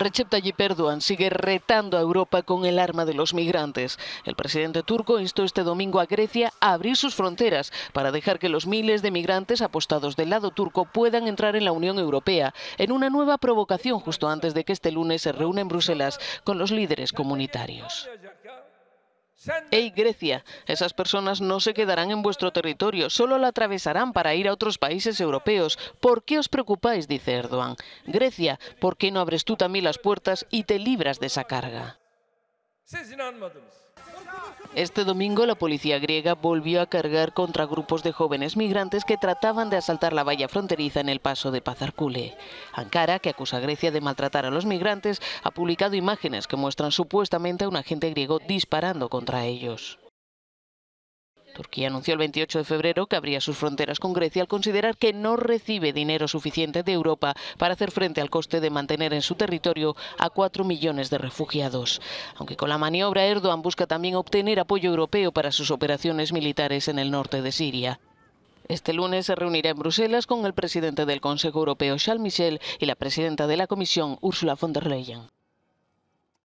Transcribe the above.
Recep Tayyip Erdogan sigue retando a Europa con el arma de los migrantes. El presidente turco instó este domingo a Grecia a abrir sus fronteras para dejar que los miles de migrantes apostados del lado turco puedan entrar en la Unión Europea, en una nueva provocación justo antes de que este lunes se reúna en Bruselas con los líderes comunitarios. ¡Ey, Grecia! Esas personas no se quedarán en vuestro territorio, solo la atravesarán para ir a otros países europeos. ¿Por qué os preocupáis? dice Erdogan. Grecia, ¿por qué no abres tú también las puertas y te libras de esa carga? Este domingo la policía griega volvió a cargar contra grupos de jóvenes migrantes que trataban de asaltar la valla fronteriza en el paso de Pazarcule. Ankara, que acusa a Grecia de maltratar a los migrantes, ha publicado imágenes que muestran supuestamente a un agente griego disparando contra ellos. Turquía anunció el 28 de febrero que abría sus fronteras con Grecia al considerar que no recibe dinero suficiente de Europa para hacer frente al coste de mantener en su territorio a cuatro millones de refugiados. Aunque con la maniobra Erdogan busca también obtener apoyo europeo para sus operaciones militares en el norte de Siria. Este lunes se reunirá en Bruselas con el presidente del Consejo Europeo Charles Michel y la presidenta de la Comisión Ursula von der Leyen.